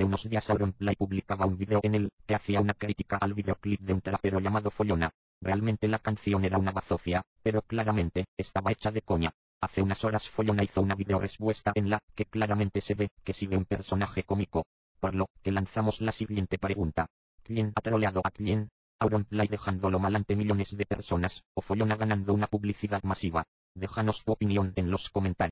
Hace unos días Auronplay publicaba un video en el que hacía una crítica al videoclip de un trapero llamado Follona. Realmente la canción era una bazofia, pero claramente, estaba hecha de coña. Hace unas horas Follona hizo una video respuesta en la que claramente se ve que sigue un personaje cómico. Por lo que lanzamos la siguiente pregunta. ¿Quién ha troleado a quién? Auronplay dejándolo mal ante millones de personas, o Follona ganando una publicidad masiva. Déjanos tu opinión en los comentarios.